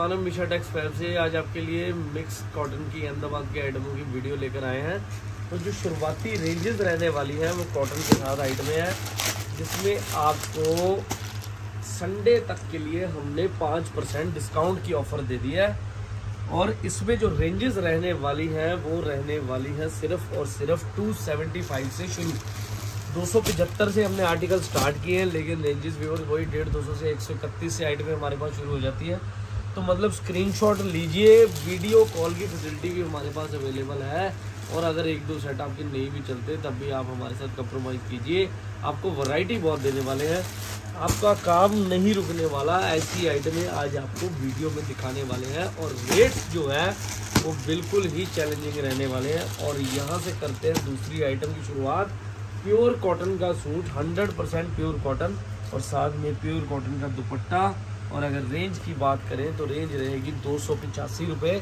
मानव मिशा takes fab से आज आपके लिए मिक्स कॉटन की अहमदाबाद के आइटमों की वीडियो लेकर आए हैं। तो जो शुरुआती रेंजेस रहने वाली है, वो कॉटन के साथ आइटमें हैं, जिसमें आपको संडे तक के लिए हमने पाँच परसेंट डिस्काउंट की ऑफ़र दे दी है। और इसमें जो रेंजेस रहने वाली हैं, वो रहने वाली हैं सिर्फ़ और सिर्फ़ 275 से शुरू। दो सौ पचहत्तर से हमने आर्टिकल स्टार्ट किए हैं, लेकिन रेंजेस भी और वही डेढ़ दो से एक सौ इकतीस से आइटमें हमारे पास शुरू हो जाती है। तो मतलब स्क्रीनशॉट लीजिए वीडियो कॉल की फैसिलिटी भी हमारे पास अवेलेबल है। और अगर एक दो सेट आपके नहीं भी चलते, तब भी आप हमारे साथ कंप्रोमाइज़ कीजिए। आपको वैरायटी बहुत देने वाले हैं। आपका काम नहीं रुकने वाला, ऐसी आइटमें आज आपको वीडियो में दिखाने वाले हैं। और रेट्स जो है, वो बिल्कुल ही चैलेंजिंग रहने वाले हैं। और यहाँ से करते हैं दूसरी आइटम की शुरुआत। प्योर कॉटन का सूट 100 परसेंट प्योर कॉटन और साथ में प्योर कॉटन का दुपट्टा। और अगर रेंज की बात करें तो रेंज रहेगी दो सौ पिचासी रुपये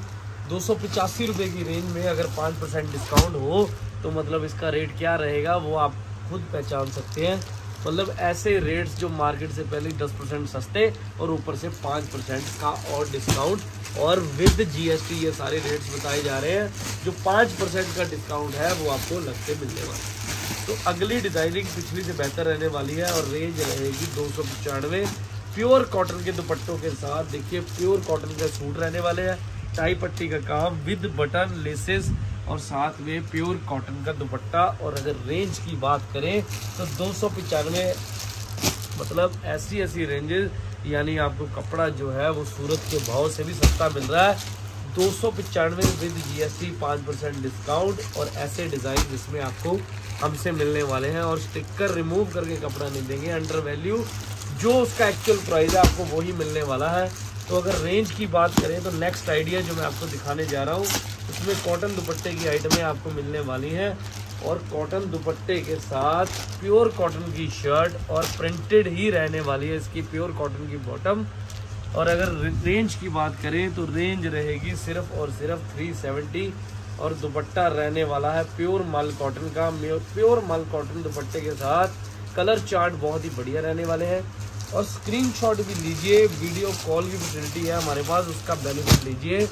दो सौ पिचासी रुपये की रेंज में अगर पाँच परसेंट डिस्काउंट हो तो मतलब इसका रेट क्या रहेगा, वो आप खुद पहचान सकते हैं। मतलब ऐसे रेट्स जो मार्केट से पहले दस परसेंट सस्ते और ऊपर से पाँच परसेंट का और डिस्काउंट और विद जीएसटी ये सारे रेट्स बताए जा रहे हैं, जो पाँच परसेंट का डिस्काउंट है, वो आपको लगते मिलने वाले तो अगली डिज़ाइनिंग पिछली से बेहतर रहने वाली है और रेंज रहेगी दो सौ पचानवे। प्योर कॉटन के दुपट्टों के साथ देखिए, प्योर कॉटन का सूट रहने वाले हैं। टाई पट्टी का काम विद बटन, लेसेस और साथ में प्योर कॉटन का दुपट्टा। और अगर रेंज की बात करें तो दो मतलब ऐसी ऐसी रेंजेस यानी आपको कपड़ा जो है, वो सूरत के भाव से भी सस्ता मिल रहा है। दो सौ पचानवे विद जी एस टी पाँच परसेंट डिस्काउंट और ऐसे डिज़ाइन जिसमें आपको हमसे मिलने वाले हैं। और स्टिकर रिमूव करके कपड़ा नहीं देंगे। अंडर वैल्यू जो उसका एक्चुअल प्राइस है, आपको वही मिलने वाला है। तो अगर रेंज की बात करें तो नेक्स्ट आइडिया जो मैं आपको दिखाने जा रहा हूँ, उसमें कॉटन दुपट्टे की आइटमें आपको मिलने वाली हैं। और कॉटन दुपट्टे के साथ प्योर कॉटन की शर्ट और प्रिंटेड ही रहने वाली है इसकी प्योर कॉटन की बॉटम और अगर रेंज की बात करें तो रेंज रहेगी सिर्फ़ और सिर्फ़ 370 और दुपट्टा रहने वाला है प्योर माल कॉटन का। प्योर माल कॉटन दुपट्टे के साथ कलर चार्ट बहुत ही बढ़िया रहने वाले हैं। और स्क्रीनशॉट भी लीजिए वीडियो कॉल की फैसिलिटी है हमारे पास, उसका बेनिफिट लीजिए।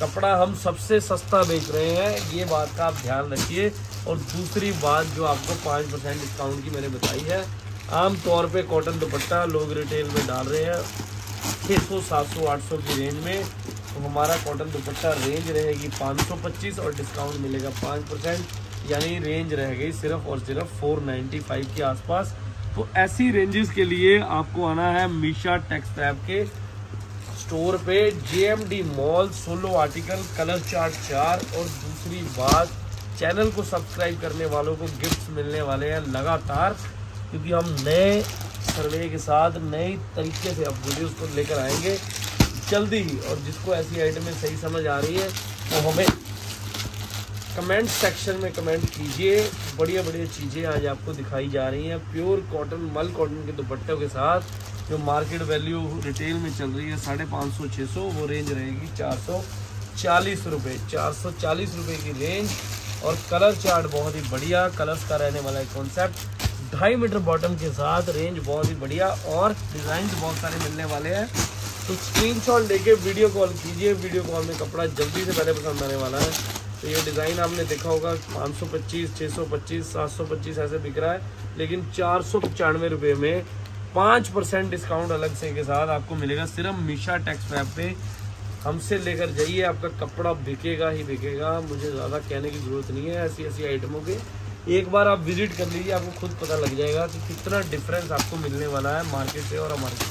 कपड़ा हम सबसे सस्ता बेच रहे हैं, ये बात का आप ध्यान रखिए। और दूसरी बात जो आपको पाँच परसेंट डिस्काउंट की मैंने बताई है, आम तौर पे कॉटन दुपट्टा लोग रिटेल में डाल रहे हैं। छः सौ, सात सौ, आठ सौ की रेंज में। तो हमारा कॉटन दुपट्टा रेंज रहेगी 525 और डिस्काउंट मिलेगा पाँच परसेंट। यानी रेंज रह गई सिर्फ़ और सिर्फ़ 495 के आसपास। तो ऐसी रेंजेस के लिए आपको आना है मीशा टेक्स टैब के स्टोर पे JMD mall solo article colour chart चार और दूसरी बात चैनल को सब्सक्राइब करने वालों को गिफ्ट्स मिलने वाले हैं लगातार, क्योंकि हम नए सर्वे के साथ नए तरीके से अब वीडियोस को लेकर आएँगे जल्दी ही और जिसको ऐसी आइटमें सही समझ आ रही है, वो हमें कमेंट सेक्शन में कमेंट कीजिए। बढ़िया बढ़िया चीज़ें आज आपको दिखाई जा रही हैं। प्योर कॉटन, मल कॉटन के दुपट्टों के साथ जो मार्केट वैल्यू रिटेल में चल रही है, साढ़े पाँच सौ छः सौ, वो रेंज रहेगी चार सौ चालीस रुपये चार सौ चालीस रुपये की रेंज और कलर चार्ट बहुत ही बढ़िया कलर्स का रहने वाला है कॉन्सेप्ट ढाई मीटर बॉटम के साथ रेंज बहुत ही बढ़िया और डिज़ाइन बहुत सारे मिलने वाले हैं। तो स्क्रीनशॉट लेके वीडियो कॉल कीजिए। वीडियो कॉल में कपड़ा जल्दी से पहले पसंद आने वाला है। तो ये डिज़ाइन आपने देखा होगा 525, 625, 725 ऐसे बिक रहा है लेकिन चार सौ पचानवे रुपये में पाँच परसेंट डिस्काउंट अलग से के साथ आपको मिलेगा। सिर्फ़ मीशा टैक्स वैप पे हमसे लेकर जाइए आपका कपड़ा बिकेगा ही बिकेगा मुझे ज़्यादा कहने की ज़रूरत नहीं है ऐसी ऐसी आइटमों के। एक बार आप विज़िट कर लीजिए आपको खुद पता लग जाएगा कि कितना डिफरेंस आपको मिलने वाला है मार्केट से और हमारे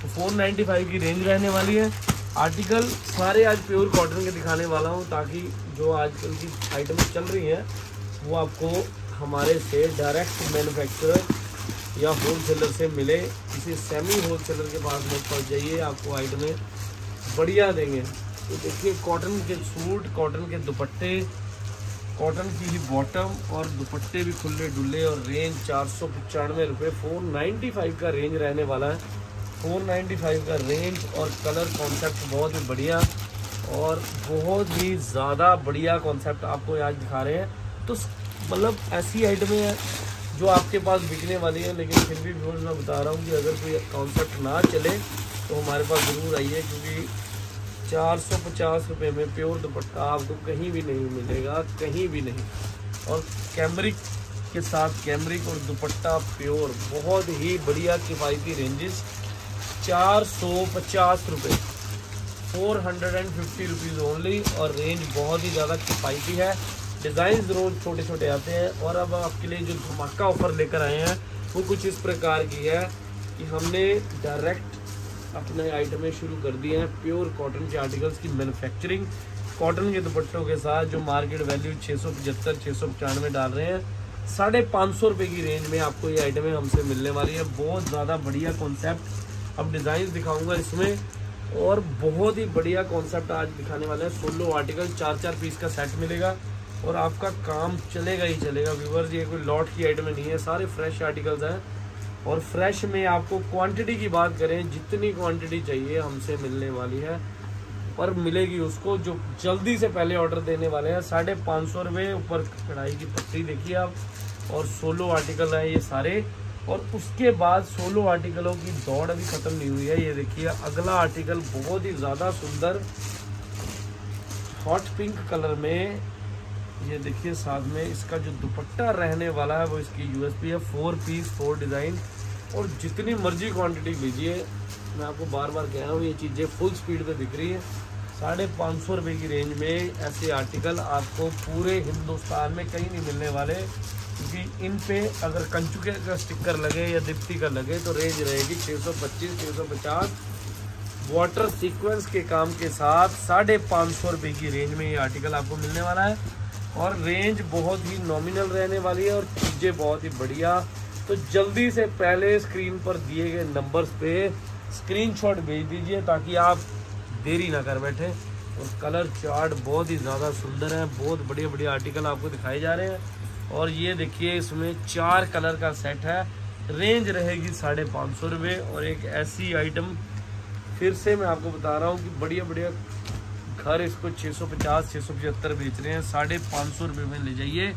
तो फोर नाइन्टी फाइव की रेंज रहने वाली है। आर्टिकल सारे आज प्योर कॉटन के दिखाने वाला हूँ, ताकि जो आजकल की आइटम चल रही हैं, वो आपको हमारे से डायरेक्ट मैन्युफैक्चरर या होलसेलर से मिले। किसी सेमी होलसेलर के पास में पहुँच जाइए, आपको आइटमें बढ़िया देंगे। तो देखिए कॉटन के सूट कॉटन के दुपट्टे कॉटन की ही बॉटम और दुपट्टे भी खुले डुले और रेंज चार सौ पचानवे रुपये फोर नाइन्टी फाइव का रेंज रहने वाला है। 495 का रेंज और कलर कॉन्सेप्ट बहुत ही बढ़िया और बहुत ही ज़्यादा बढ़िया कॉन्सेप्ट आपको आज दिखा रहे हैं। तो मतलब ऐसी आइटमें हैं जो आपके पास बिकने वाली हैं, लेकिन फिर भी मैं बता रहा हूँ कि अगर कोई कॉन्सेप्ट ना चले तो हमारे पास ज़रूर आइए, क्योंकि चार सौ पचास रुपये में प्योर दुपट्टा आपको कहीं भी नहीं मिलेगा, कहीं भी नहीं। और कैमरिक के साथ कैमरिक और दुपट्टा प्योर बहुत ही बढ़िया किफ़ायती रेंजेस चार सौ पचास रुपये four hundred and fifty rupees only और रेंज बहुत ही ज़्यादा किफ़ायती है। डिज़ाइन ज़रूर छोटे छोटे आते हैं और अब आपके लिए जो धमाका ऑफ़र लेकर आए हैं, वो कुछ इस प्रकार की है कि हमने डायरेक्ट अपने आइटमें शुरू कर दिए हैं प्योर कॉटन के आर्टिकल्स की मैन्युफैक्चरिंग कॉटन के दुपट्टों के साथ जो मार्केट वैल्यू छः सौ पचहत्तर छः सौ पचानवे डाल रहे हैं, साढ़े पाँच सौ रुपये की रेंज में आपको ये आइटमें हमसे मिलने वाली है। बहुत ज़्यादा बढ़िया कॉन्सेप्ट अब डिज़ाइन दिखाऊँगा इसमें। और बहुत ही बढ़िया कॉन्सेप्ट आज दिखाने वाले हैं। सोलो आर्टिकल चार चार पीस का सेट मिलेगा। और आपका काम चलेगा ही चलेगा। व्यूवर्स ये कोई लॉट की आइटम नहीं है। सारे फ्रेश आर्टिकल्स हैं। और फ्रेश में आपको क्वांटिटी की बात करें, जितनी क्वांटिटी चाहिए हमसे मिलने वाली है। पर मिलेगी उसको जो जल्दी से पहले ऑर्डर देने वाले हैं। साढ़े पाँच सौ रुपये ऊपर कढ़ाई की पट्टी देखिए आप। और सोलो आर्टिकल है ये सारे। और उसके बाद सोलो आर्टिकलों की दौड़ अभी ख़त्म नहीं हुई है। ये देखिए, अगला आर्टिकल बहुत ही ज़्यादा सुंदर हॉट पिंक कलर में। ये देखिए, साथ में इसका जो दुपट्टा रहने वाला है, वो इसकी यूएसपी है फोर पीस फोर डिज़ाइन और जितनी मर्ज़ी क्वांटिटी लीजिए, मैं आपको बार बार कह रहा हूँ, ये चीज़ें फुल स्पीड पे दिख रही है। साढ़े पाँच सौ रुपये की रेंज में ऐसे आर्टिकल आपको पूरे हिंदुस्तान में कहीं नहीं मिलने वाले। क्योंकि इन पे अगर कंचुके का स्टिकर लगे या दिप्ती का लगे तो रेंज रहेगी छः सौ पच्चीस छः सौ पचास। वाटर सीक्वेंस के काम के साथ साढ़े पाँच सौ रुपये की रेंज में ये आर्टिकल आपको मिलने वाला है। और रेंज बहुत ही नॉमिनल रहने वाली है और चीज़ें बहुत ही बढ़िया। तो जल्दी से पहले स्क्रीन पर दिए गए नंबर्स पे स्क्रीनशॉट भेज दीजिए ताकि आप देरी ना कर बैठे। और कलर चार्ट बहुत ही ज़्यादा सुंदर है, बहुत बढ़िया बढ़िया आर्टिकल आपको दिखाए जा रहे हैं। और ये देखिए, इसमें चार कलर का सेट है। रेंज रहेगी साढ़े पाँच सौ रुपये और एक ऐसी आइटम फिर से मैं आपको बता रहा हूँ कि बढ़िया बढ़िया घर इसको 650 675 बेच रहे हैं। साढ़े पाँच सौ रुपये में ले जाइए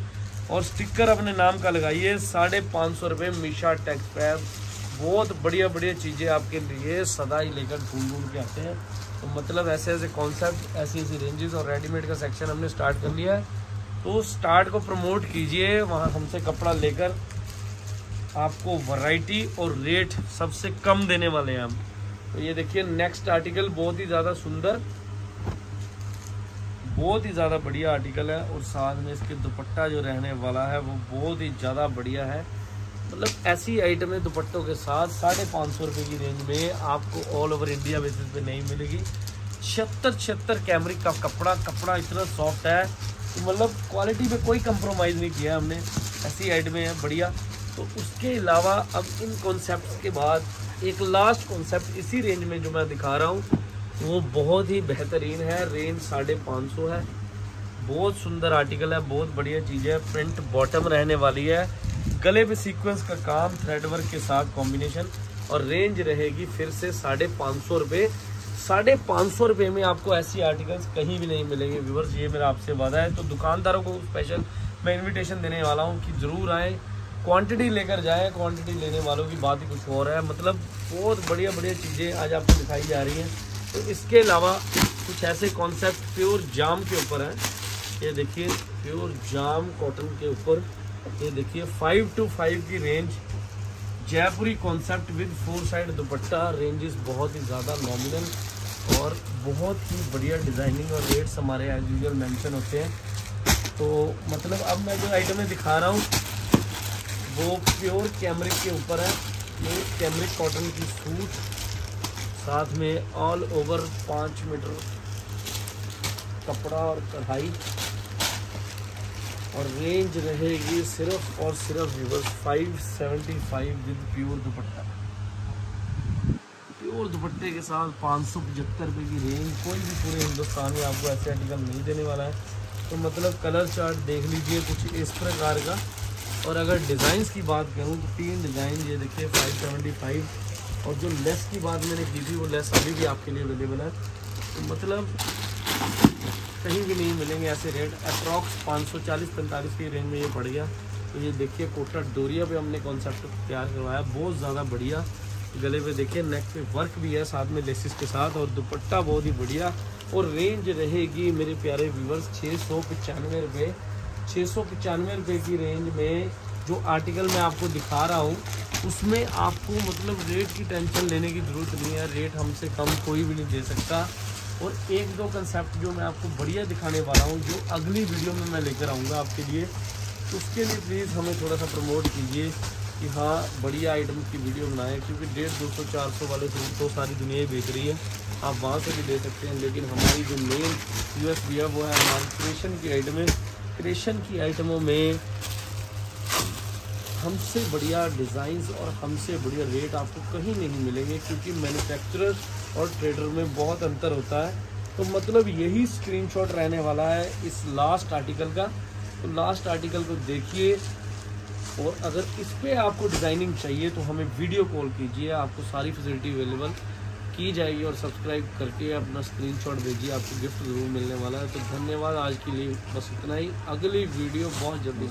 और स्टिकर अपने नाम का लगाइए। साढ़े पाँच सौ रुपये मीशा टैक्स पैर बहुत बढ़िया बढ़िया चीज़ें आपके लिए सदा ही लेकर ढूंढ ढूंढ के आते हैं। तो मतलब ऐसे ऐसे कॉन्सेप्ट ऐसी ऐसी रेंजेस और रेडीमेड का सेक्शन हमने स्टार्ट कर लिया है। तो स्टार्ट को प्रमोट कीजिए, वहाँ हमसे कपड़ा लेकर आपको वैरायटी और रेट सबसे कम देने वाले हैं हम। तो ये देखिए नेक्स्ट आर्टिकल बहुत ही ज़्यादा सुंदर, बहुत ही ज़्यादा बढ़िया आर्टिकल है और साथ में इसके दुपट्टा जो रहने वाला है, वो बहुत ही ज़्यादा बढ़िया है। मतलब ऐसी आइटमें दुपट्टों के साथ, साढ़े पाँच सौ रुपये की रेंज में आपको ऑल ओवर इंडिया बेसिस पे नहीं मिलेगी। छिहत्तर छिहत्तर कैमरिक का कपड़ा कपड़ा इतना सॉफ्ट है। कि मतलब क्वालिटी पे कोई कंप्रोमाइज़ नहीं किया हमने। ऐसी आइटमें हैं, बढ़िया। तो उसके अलावा अब इन कॉन्सेप्ट के बाद एक लास्ट कॉन्सेप्ट इसी रेंज में जो मैं दिखा रहा हूँ, वो बहुत ही बेहतरीन है। रेंज साढ़े पाँच सौ है। बहुत सुंदर आर्टिकल है, बहुत बढ़िया चीज़ है। प्रिंट बॉटम रहने वाली है। गले पे सीक्वेंस का काम थ्रेड वर्क के साथ कॉम्बिनेशन और रेंज रहेगी फिर से साढ़े पाँच सौ रुपये साढ़े पाँच सौ रुपये में आपको ऐसी आर्टिकल्स कहीं भी नहीं मिलेंगे व्यूवर्स ये मेरा आपसे वादा है। तो दुकानदारों को स्पेशल मैं इनविटेशन देने वाला हूँ कि ज़रूर आए क्वांटिटी लेकर जाएँ क्वांटिटी लेने वालों की बात ही कुछ और है। मतलब बहुत बढ़िया बढ़िया चीज़ें आज आपको दिखाई जा रही हैं। तो इसके अलावा कुछ ऐसे कॉन्सेप्ट प्योर जाम के ऊपर हैं। ये देखिए प्योर जाम कॉटन के ऊपर। ये देखिए फाइव टू फाइव की range Jaipuri concept with four side dupatta. Ranges बहुत ही ज़्यादा नॉमिनल और बहुत ही बढ़िया डिज़ाइनिंग और रेट्स हमारे एज यूजल मैंशन होते हैं। तो मतलब अब मैं जो आइटमें दिखा रहा हूँ, वो प्योर कैमरिक के ऊपर है। प्योर कैमरिक कॉटन की सूट साथ में ऑल ओवर पाँच मीटर कपड़ा और कढ़ाई। और रेंज रहेगी सिर्फ़ और सिर्फ़ weavers 575 with pure dupatta. Pure दुपट्टे के साथ पाँच सौ पचहत्तर रुपये की रेंज कोई भी पूरे हिंदुस्तान में आपको ऐसे आर्टिकल नहीं देने वाला है। तो मतलब कलर चार्ट देख लीजिए कुछ इस प्रकार का। और अगर डिज़ाइंस की बात करूँ तो तीन डिज़ाइन ये देखिए 575 और जो लेस की बात मैंने की थी, वो लेस अभी भी आपके लिए अवेलेबल है। तो मतलब कहीं भी नहीं मिलेंगे ऐसे रेट अप्रॉक्स 540 45 की रेंज में ये पड़ गया। तो ये देखिए, कोटा डोरिया पे हमने कॉन्सेप्ट तैयार करवाया। बहुत ज़्यादा बढ़िया। गले पे देखिए नेक पे वर्क भी है साथ में लेसिस के साथ और दुपट्टा बहुत ही बढ़िया और रेंज रहेगी मेरे प्यारे व्यूवर्स छः सौ पचानवे रुपये छः सौ पचानवे रुपये की रेंज में जो आर्टिकल मैं आपको दिखा रहा हूँ, उसमें आपको मतलब रेट की टेंशन लेने की ज़रूरत नहीं है। रेट हमसे कम कोई भी नहीं दे सकता और एक दो कंसेप्ट जो मैं आपको बढ़िया दिखाने वाला हूँ, जो अगली वीडियो में मैं लेकर आऊँगा आपके लिए, उसके लिए प्लीज़ हमें थोड़ा सा प्रमोट कीजिए। कि हाँ बढ़िया आइटम की वीडियो बनाएँ, क्योंकि डेढ़ दो सौ, चार सौ वाले सूट तो सारी दुनिया ही बेच रही है। आप वहाँ से भी ले सकते हैं, लेकिन हमारी जो मेन यू एस है, वो है हमारी क्रिएशन की आइटमें क्रिएशन की आइटमों में हमसे बढ़िया डिज़ाइंस और हमसे बढ़िया रेट आपको कहीं नहीं मिलेंगे, क्योंकि मैन्युफैक्चरर और ट्रेडर में बहुत अंतर होता है। तो मतलब यही स्क्रीनशॉट रहने वाला है इस लास्ट आर्टिकल का। तो लास्ट आर्टिकल को देखिए और अगर इस पर आपको डिज़ाइनिंग चाहिए तो हमें वीडियो कॉल कीजिए। आपको सारी फैसिलिटी अवेलेबल की जाएगी और सब्सक्राइब करके अपना स्क्रीनशॉट भेजिए। आपको गिफ्ट ज़रूर मिलने वाला है। तो धन्यवाद आज के लिए। बस इतना ही। अगली वीडियो बहुत जल्दी